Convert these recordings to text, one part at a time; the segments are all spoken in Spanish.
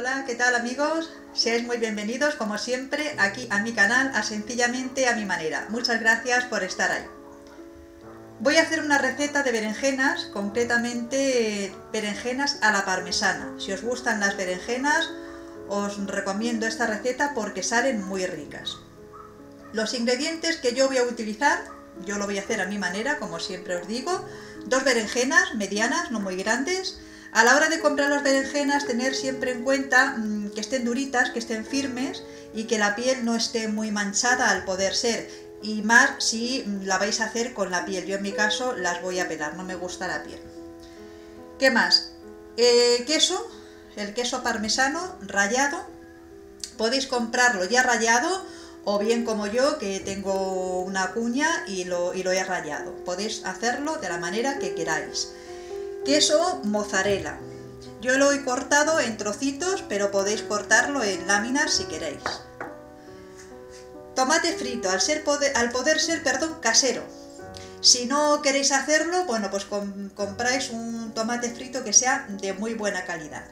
Hola, ¿qué tal amigos? Seáis muy bienvenidos como siempre aquí a mi canal a sencillamente a mi manera. Muchas gracias por estar ahí. Voy a hacer una receta de berenjenas, concretamente berenjenas a la parmesana. Si os gustan las berenjenas, os recomiendo esta receta porque salen muy ricas. Los ingredientes que yo voy a utilizar, yo lo voy a hacer a mi manera, como siempre os digo, dos berenjenas medianas, no muy grandes, a la hora de comprar las berenjenas, tener siempre en cuenta mm, que estén duritas, que estén firmes y que la piel no esté muy manchada al poder ser. Y más si mm, la vais a hacer con la piel. Yo en mi caso las voy a pelar, no me gusta la piel. ¿Qué más? Eh, queso, el queso parmesano rallado. Podéis comprarlo ya rallado o bien como yo que tengo una cuña y lo, y lo he rallado. Podéis hacerlo de la manera que queráis. Queso mozzarella. Yo lo he cortado en trocitos, pero podéis cortarlo en láminas si queréis. Tomate frito, al, ser poder, al poder ser, perdón, casero. Si no queréis hacerlo, bueno, pues compráis un tomate frito que sea de muy buena calidad.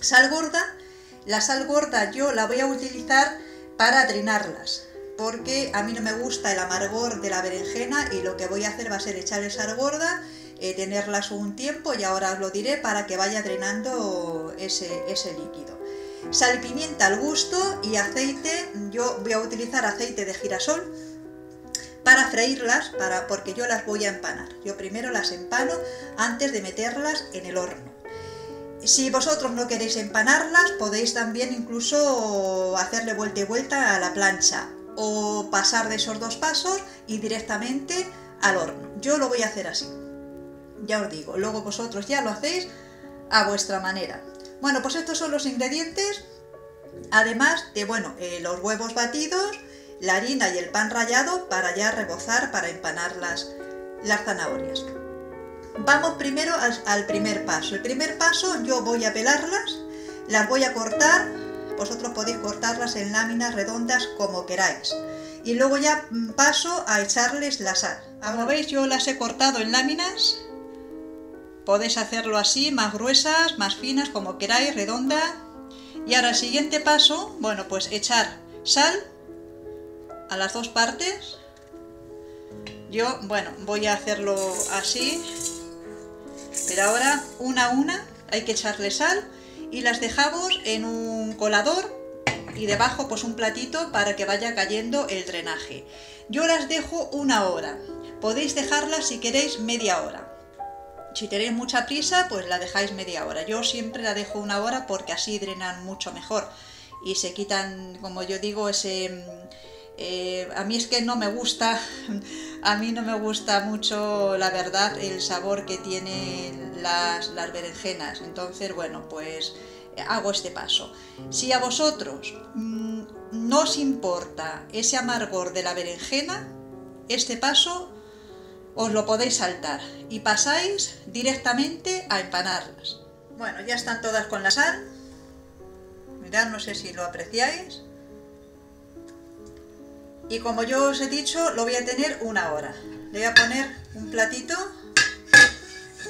Sal gorda. La sal gorda yo la voy a utilizar para drenarlas, porque a mí no me gusta el amargor de la berenjena y lo que voy a hacer va a ser echarle sal gorda eh, tenerlas un tiempo y ahora os lo diré para que vaya drenando ese, ese líquido. Sal y pimienta al gusto y aceite, yo voy a utilizar aceite de girasol para freírlas, para, porque yo las voy a empanar. Yo primero las empano antes de meterlas en el horno. Si vosotros no queréis empanarlas, podéis también incluso hacerle vuelta y vuelta a la plancha o pasar de esos dos pasos y directamente al horno. Yo lo voy a hacer así ya os digo, luego vosotros ya lo hacéis a vuestra manera. Bueno, pues estos son los ingredientes, además de, bueno, eh, los huevos batidos, la harina y el pan rallado para ya rebozar, para empanar las, las zanahorias. Vamos primero al, al primer paso. El primer paso yo voy a pelarlas, las voy a cortar, vosotros podéis cortarlas en láminas redondas como queráis. Y luego ya mm, paso a echarles la sal. Como veis yo las he cortado en láminas Podéis hacerlo así, más gruesas, más finas, como queráis, redonda. Y ahora el siguiente paso, bueno, pues echar sal a las dos partes. Yo, bueno, voy a hacerlo así. Pero ahora, una a una, hay que echarle sal y las dejamos en un colador y debajo pues un platito para que vaya cayendo el drenaje. Yo las dejo una hora. Podéis dejarlas si queréis media hora. Si tenéis mucha prisa, pues la dejáis media hora. Yo siempre la dejo una hora porque así drenan mucho mejor y se quitan, como yo digo, ese... Eh, a mí es que no me gusta, a mí no me gusta mucho, la verdad, el sabor que tienen las, las berenjenas. Entonces, bueno, pues hago este paso. Si a vosotros mm, no os importa ese amargor de la berenjena, este paso os lo podéis saltar y pasáis directamente a empanarlas. Bueno, ya están todas con la sal. Mirad, no sé si lo apreciáis. Y como yo os he dicho, lo voy a tener una hora. Le voy a poner un platito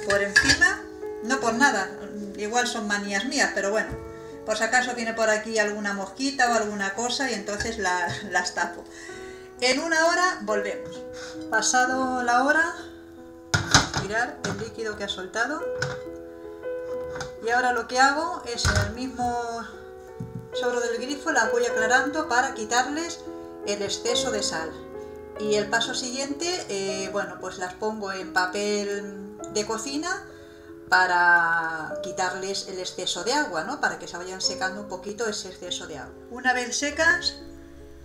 por encima. No por nada, igual son manías mías, pero bueno, por si acaso viene por aquí alguna mosquita o alguna cosa y entonces las tapo. En una hora volvemos. Pasado la hora, mirar el líquido que ha soltado. Y ahora lo que hago es en el mismo sobre del grifo las voy aclarando para quitarles el exceso de sal. Y el paso siguiente, eh, bueno, pues las pongo en papel de cocina para quitarles el exceso de agua, ¿no? Para que se vayan secando un poquito ese exceso de agua. Una vez secas,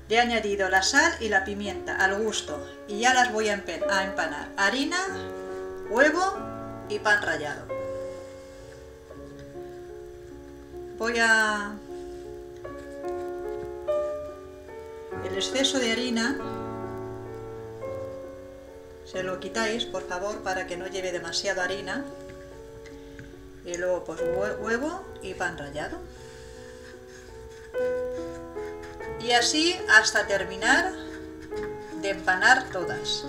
le he añadido la sal y la pimienta al gusto y ya las voy a, empanar. Harina, huevo y pan rallado. Voy a... El exceso de harina se lo quitáis, por favor, para que no lleve demasiada harina. Y luego pues huevo y pan rallado y así hasta terminar de empanar todas.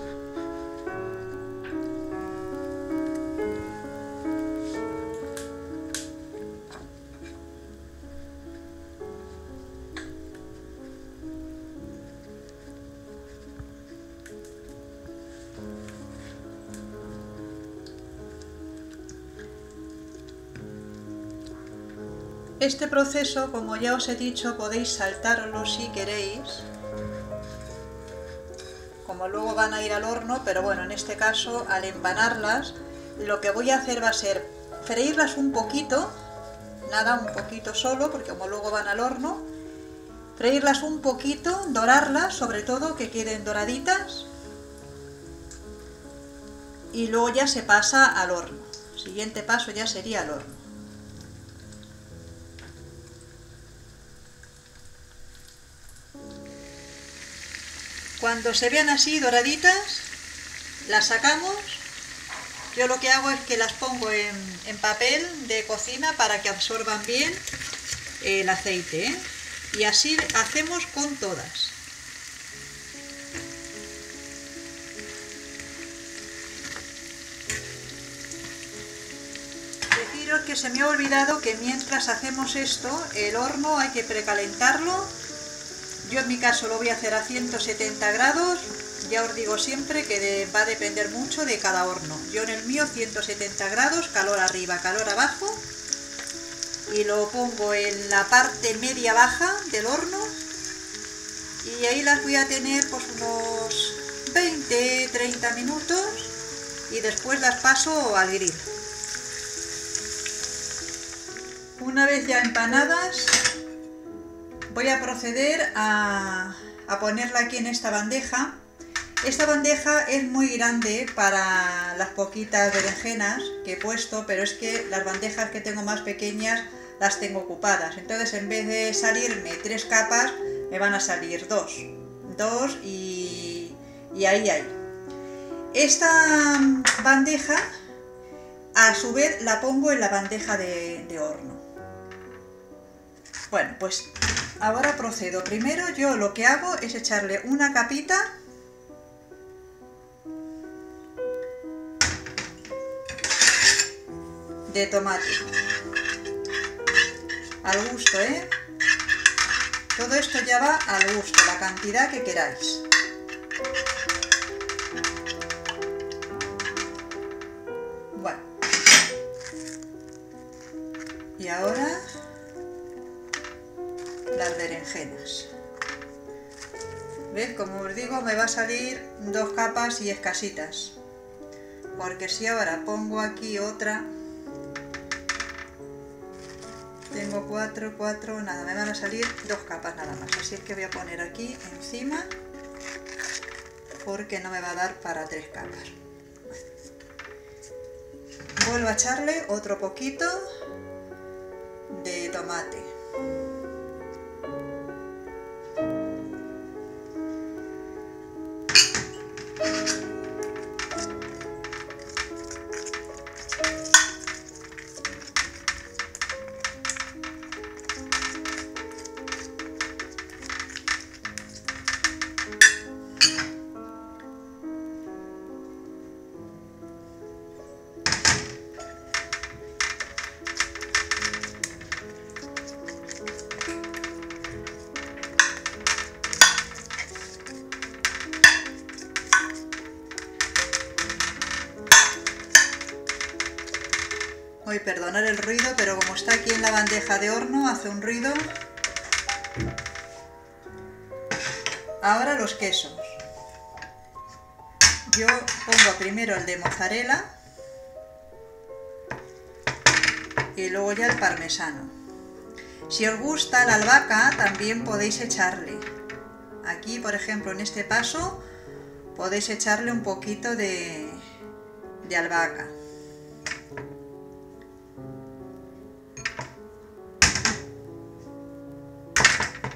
Este proceso, como ya os he dicho, podéis saltarlo si queréis. Como luego van a ir al horno, pero bueno, en este caso, al empanarlas, lo que voy a hacer va a ser freírlas un poquito, nada, un poquito solo, porque como luego van al horno, freírlas un poquito, dorarlas, sobre todo, que queden doraditas, y luego ya se pasa al horno. Siguiente paso ya sería el horno. Cuando se vean así doraditas, las sacamos. Yo lo que hago es que las pongo en, papel de cocina para que absorban bien el aceite. ¿eh? Y así hacemos con todas. Deciros que se me ha olvidado que mientras hacemos esto, el horno hay que precalentarlo yo en mi caso lo voy a hacer a 170 grados, ya os digo siempre que va a depender mucho de cada horno. Yo en el mío 170 grados, calor arriba, calor abajo, y lo pongo en la parte media baja del horno y ahí las voy a tener pues unos 20-30 minutos y después las paso al grill. Una vez ya empanadas, voy a proceder a, ponerla aquí en esta bandeja. Esta bandeja es muy grande para las poquitas berenjenas que he puesto, pero es que las bandejas que tengo más pequeñas las tengo ocupadas. Entonces en vez de salirme tres capas, me van a salir dos. Dos y, ahí, ahí. Esta bandeja, a su vez, la pongo en la bandeja de, de horno. Bueno, pues Ahora procedo. Primero yo lo que hago es echarle una capita de tomate. Al gusto, ¿eh? Todo esto ya va al gusto, la cantidad que queráis. Berenjenas. ¿Ves? Como os digo, me va a salir dos capas y escasitas. Porque si ahora pongo aquí otra, tengo cuatro, cuatro, nada, me van a salir dos capas nada más. Así es que voy a poner aquí encima, porque no me va a dar para tres capas. Vuelvo a echarle otro poquito de tomate. Voy a perdonar el ruido, pero como está aquí en la bandeja de horno, hace un ruido. Ahora los quesos. Yo pongo primero el de mozzarella y luego ya el parmesano. Si os gusta la albahaca, también podéis echarle. Aquí, por ejemplo, en este paso, podéis echarle un poquito de, de albahaca.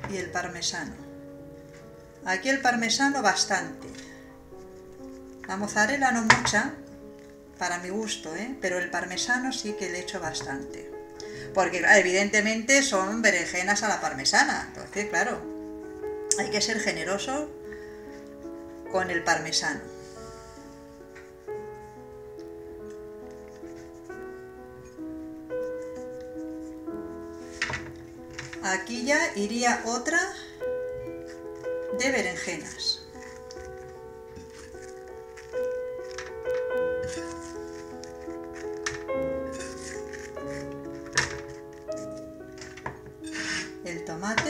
Y el parmesano. Aquí el parmesano bastante. La mozzarella no mucha, para mi gusto, ¿eh? pero el parmesano sí que le echo bastante. Porque evidentemente son berenjenas a la parmesana. Entonces, claro, hay que ser generoso con el parmesano. Aquí ya iría otra de berenjenas. tomate.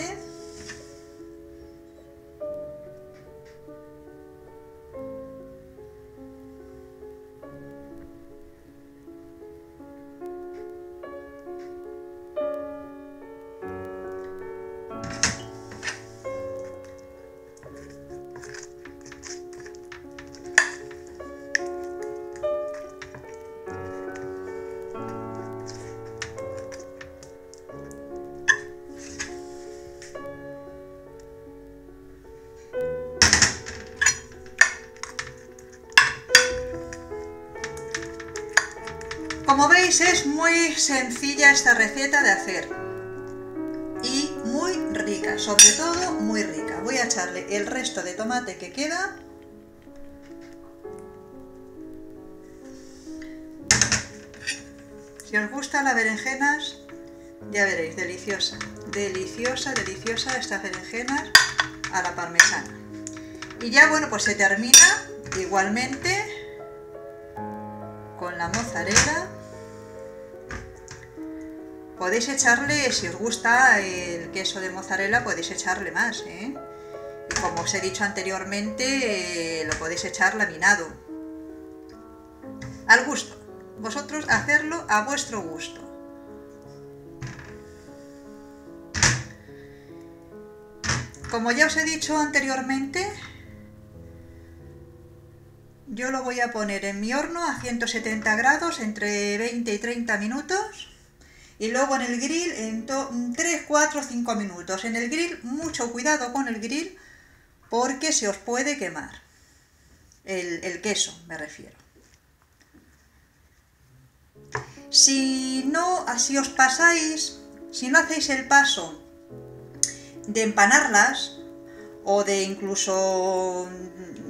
Es muy sencilla esta receta de hacer y muy rica, sobre todo muy rica. Voy a echarle el resto de tomate que queda. Si os gusta las berenjenas, ya veréis, deliciosa, deliciosa, deliciosa estas berenjenas a la parmesana. Y ya bueno, pues se termina igualmente con la mozzarella Podéis echarle, si os gusta el queso de mozzarella, podéis echarle más, ¿eh? Como os he dicho anteriormente, eh, lo podéis echar laminado. Al gusto. Vosotros hacerlo a vuestro gusto. Como ya os he dicho anteriormente, yo lo voy a poner en mi horno a 170 grados entre 20 y 30 minutos y luego en el grill en 3, 4, 5 minutos. En el grill, mucho cuidado con el grill porque se os puede quemar. El, queso, me refiero. Si no, así os pasáis, si no hacéis el paso de empanarlas o de incluso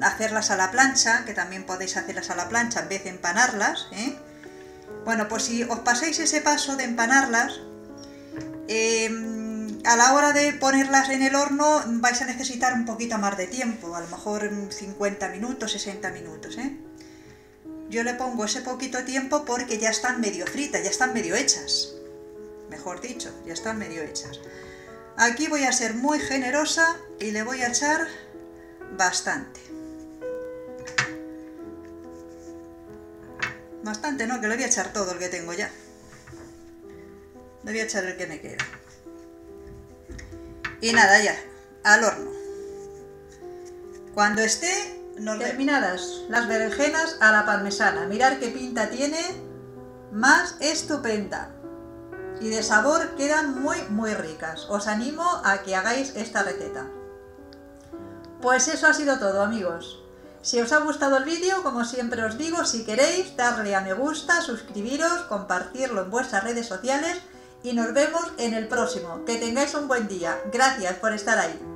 hacerlas a la plancha, que también podéis hacerlas a la plancha en vez de empanarlas, ¿eh? Bueno, pues si os pasáis ese paso de empanarlas, em, a la hora de ponerlas en el horno vais a necesitar un poquito más de tiempo, a lo mejor 50 minutos, 60 minutos. ¿eh? Yo le pongo ese poquito tiempo porque ya están medio fritas, ya están medio hechas. Mejor dicho, ya están medio hechas. Aquí voy a ser muy generosa y le voy a echar bastante. Bastante, ¿no? Que le voy a echar todo el que tengo ya. Le voy a echar el que me queda. Y nada, ya. Al horno. Cuando esté terminadas las berenjenas a la parmesana. Mirar qué pinta tiene. Más estupenda. Y de sabor quedan muy, muy ricas. Os animo a que hagáis esta receta. Pues eso ha sido todo, amigos. Si os ha gustado el vídeo, como siempre os digo, si queréis, darle a me gusta, suscribiros, compartirlo en vuestras redes sociales y nos vemos en el próximo. Que tengáis un buen día. Gracias por estar ahí.